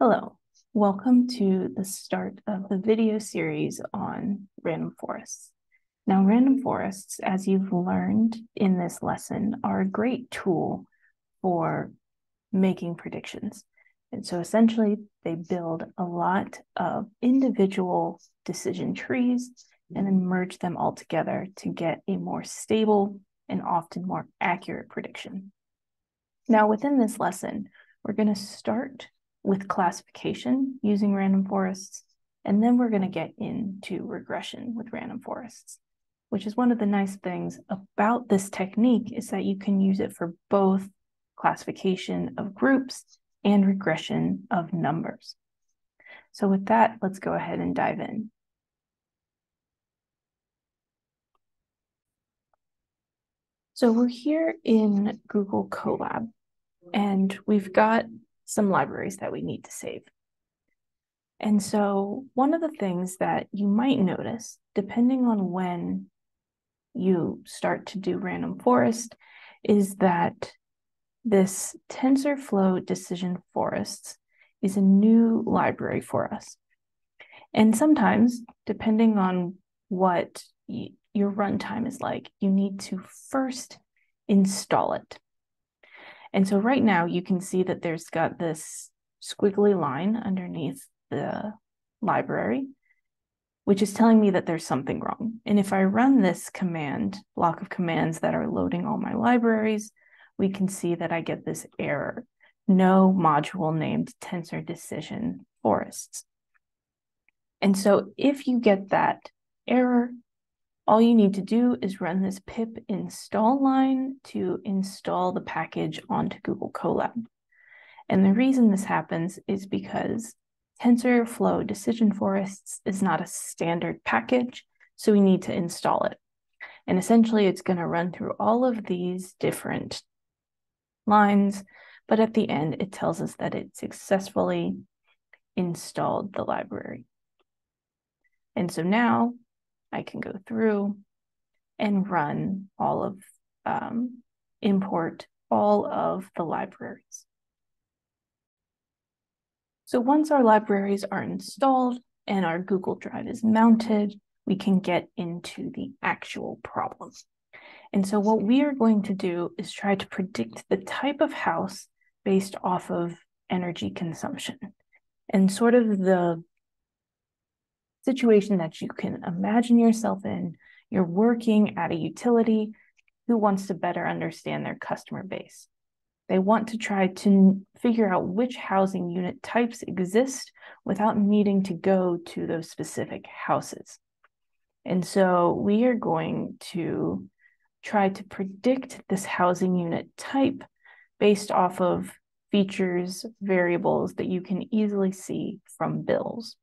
Hello, welcome to the start of the video series on random forests. Now, random forests, as you've learned in this lesson, are a great tool for making predictions. And so essentially, they build a lot of individual decision trees and then merge them all together to get a more stable and often more accurate prediction. Now, within this lesson, we're going to start with classification using random forests. And then we're going to get into regression with random forests, which is one of the nice things about this technique is that you can use it for both classification of groups and regression of numbers. So with that, let's go ahead and dive in. So we're here in Google Colab, and we've got some libraries that we need to save. And so, one of the things that you might notice, depending on when you start to do random forest, is that this TensorFlow decision forests is a new library for us. And sometimes, depending on what y- your runtime is like, you need to first install it. And so right now you can see that there's got this squiggly line underneath the library, which is telling me that there's something wrong. And if I run this command, block of commands that are loading all my libraries, we can see that I get this error, no module named tensor decision forests. And so if you get that error, all you need to do is run this pip install line to install the package onto Google Colab. And the reason this happens is because TensorFlow Decision Forests is not a standard package, so we need to install it. And essentially, it's going to run through all of these different lines, but at the end, it tells us that it successfully installed the library. And so now I can go through and run all of, um, import all of the libraries. So once our libraries are installed and our Google Drive is mounted, we can get into the actual problem. And so what we are going to do is try to predict the type of house based off of energy consumption. And sort of the situation that you can imagine yourself in. You're working at a utility who wants to better understand their customer base. They want to try to figure out which housing unit types exist without needing to go to those specific houses. And so we are going to try to predict this housing unit type based off of features, variables that you can easily see from bills.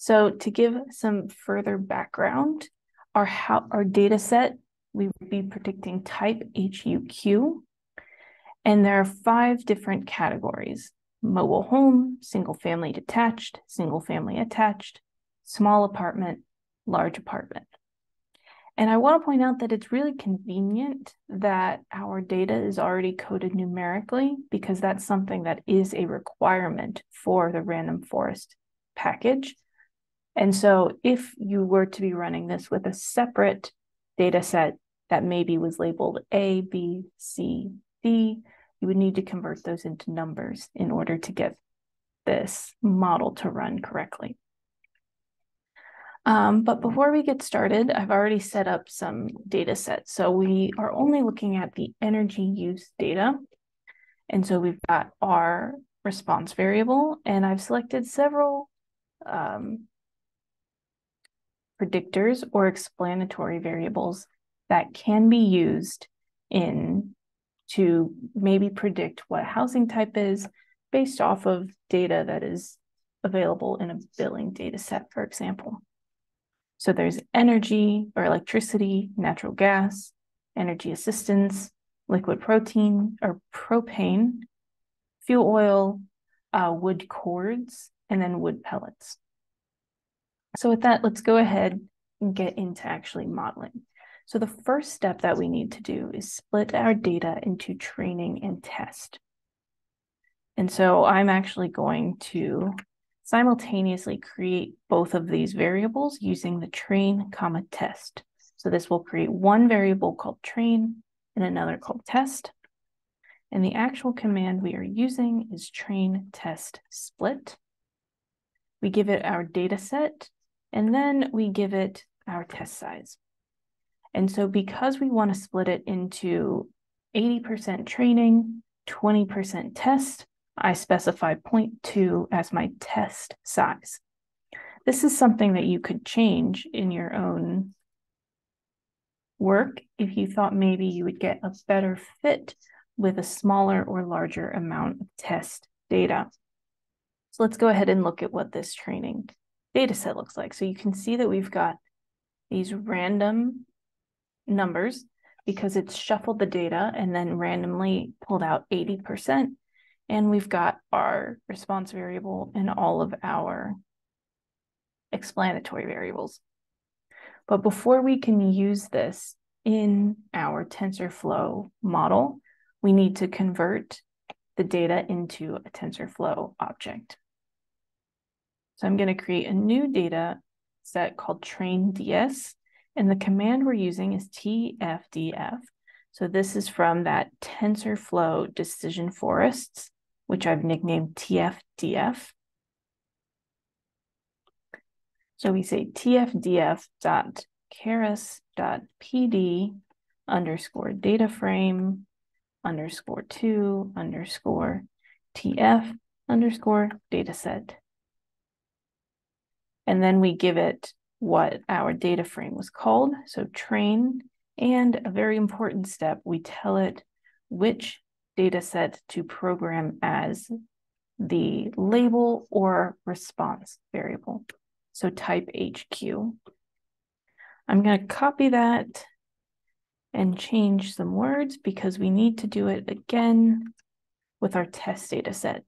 So to give some further background, our, how, our data set, we would be predicting type HUQ, and there are five different categories, mobile home, single family detached, single family attached, small apartment, large apartment. And I want to point out that it's really convenient that our data is already coded numerically because that's something that is a requirement for the random forest package. And so if you were to be running this with a separate data set that maybe was labeled A, B, C, D, you would need to convert those into numbers in order to get this model to run correctly. Um, but before we get started, I've already set up some data sets. So we are only looking at the energy use data. And so we've got our response variable, and I've selected several um, predictors or explanatory variables that can be used in to maybe predict what housing type is based off of data that is available in a billing data set, for example. So there's energy or electricity, natural gas, energy assistance, liquid petroleum or propane, fuel oil, uh, wood cords, and then wood pellets. So with that, let's go ahead and get into actually modeling. So the first step that we need to do is split our data into training and test. And so I'm actually going to simultaneously create both of these variables using the train comma test. So this will create one variable called train and another called test. And the actual command we are using is train test split. We give it our data set, and then we give it our test size. And so because we want to split it into 80% training, 20% test, I specify 0.2 as my test size. This is something that you could change in your own work if you thought maybe you would get a better fit with a smaller or larger amount of test data. So let's go ahead and look at what this training data set looks like. So you can see that we've got these random numbers because it's shuffled the data and then randomly pulled out 80%. And we've got our response variable and all of our explanatory variables. But before we can use this in our TensorFlow model, we need to convert the data into a TensorFlow object. So I'm going to create a new data set called train ds, and the command we're using is tfdf. So this is from that TensorFlow decision forests, which I've nicknamed tfdf. So we say tfdf dot keras dot pd underscore data frame underscore to underscore tf underscore dataset. And then we give it what our data frame was called, so train, and a very important step, we tell it which data set to program as the label or response variable. So type HQ. I'm going to copy that and change some words because we need to do it again with our test data set,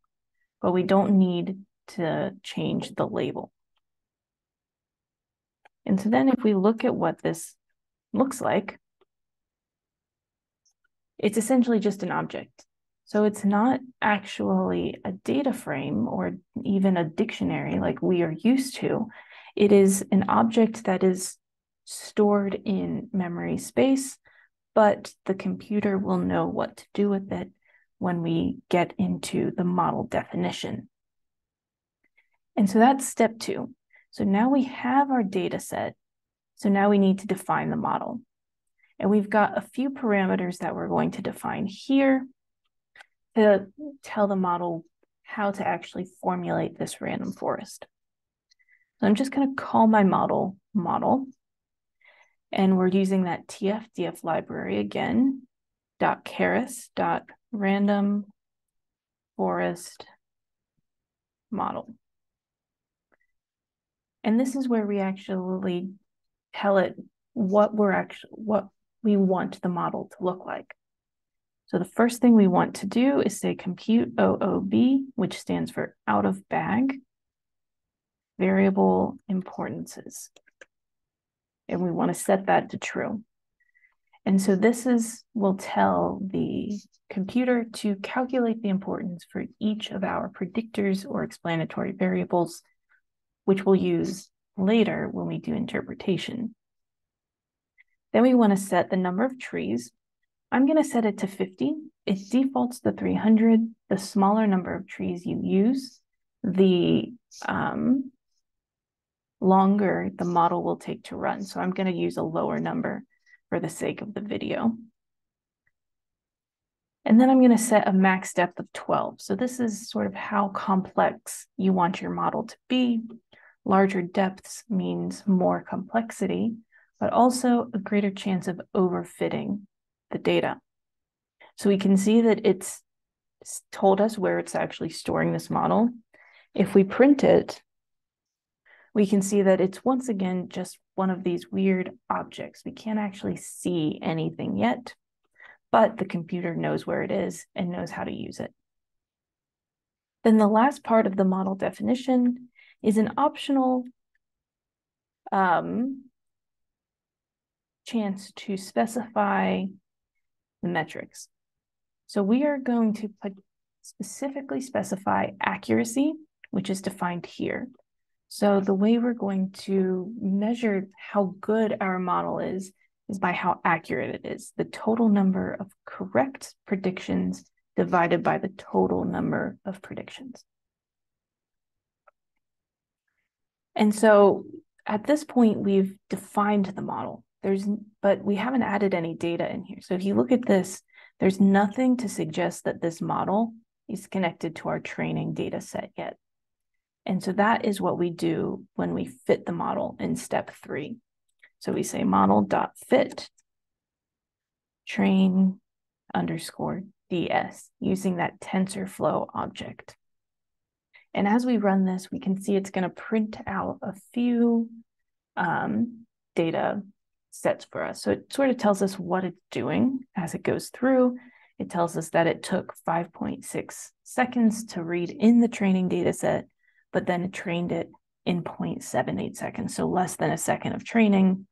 but we don't need to change the label. And so then if we look at what this looks like, it's essentially just an object. So it's not actually a data frame or even a dictionary like we are used to. It is an object that is stored in memory space, but the computer will know what to do with it when we get into the model definition. And so that's step two. So now we have our data set. So now we need to define the model. And we've got a few parameters that we're going to define here to tell the model how to actually formulate this random forest. So I'm just going to call my model model. And we're using that TFDF library again, dot keras dot random forest model. And this is where we actually tell it what we're actually what we want the model to look like. So the first thing we want to do is say compute OOB, which stands for out of bag variable importances and we want to set that to true. And so this is will tell the computer to calculate the importance for each of our predictors or explanatory variables, which we'll use later when we do interpretation. Then we want to set the number of trees. I'm going to set it to 50. It defaults to 300. The smaller number of trees you use, the um, longer the model will take to run. So I'm going to use a lower number for the sake of the video. And then I'm going to set a max depth of 12. So this is sort of how complex you want your model to be. Larger depths means more complexity, but also a greater chance of overfitting the data. So we can see that it's told us where it's actually storing this model. If we print it, we can see that it's once again just one of these weird objects. We can't actually see anything yet, but the computer knows where it is and knows how to use it. Then the last part of the model definition is an optional um, chance to specify the metrics. So we are going to put specifically specify accuracy, which is defined here. So the way we're going to measure how good our model is, is by how accurate it is. The total number of correct predictions divided by the total number of predictions. And so at this point, we've defined the model. There's, but we haven't added any data in here. So if you look at this, there's nothing to suggest that this model is connected to our training data set yet. And so that is what we do when we fit the model in step three. So we say model dot fit train underscore ds using that TensorFlow object. And as we run this, we can see it's going to print out a few um, data sets for us. So it sort of tells us what it's doing as it goes through. It tells us that it took 5.6 seconds to read in the training data set, but then it trained it in 0.78 seconds, so less than a second of training.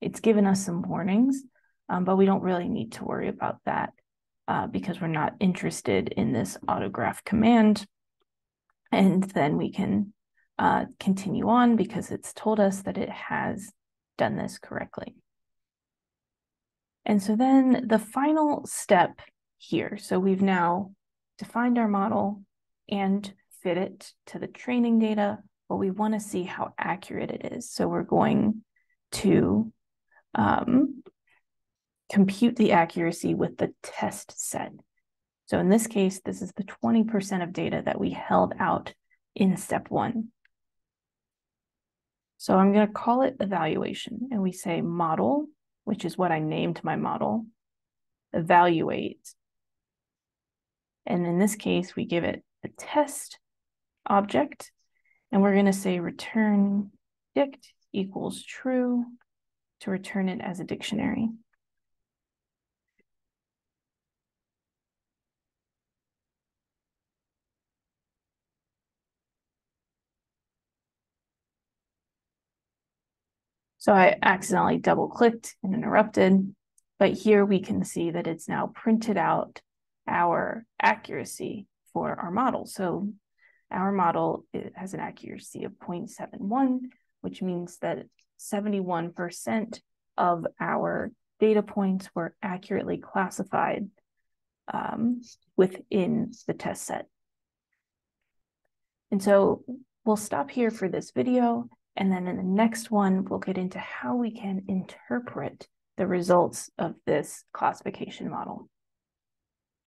It's given us some warnings, um, but we don't really need to worry about that uh, because we're not interested in this autograph command. And then we can uh, continue on because it's told us that it has done this correctly. And so then the final step here, so we've now defined our model and fit it to the training data, but we want to see how accurate it is. So we're going to um, compute the accuracy with the test set. So in this case, this is the 20% of data that we held out in step one. So I'm going to call it evaluation and we say model, which is what I named my model, evaluate. And in this case, we give it a test object and we're going to say return dict equals true to return it as a dictionary. So I accidentally double clicked and interrupted, but here we can see that it's now printed out our accuracy for our model. So our model has an accuracy of 0.71, which means that 71% of our data points were accurately classified um, within the test set. And so we'll stop here for this video and then in the next one, we'll get into how we can interpret the results of this classification model.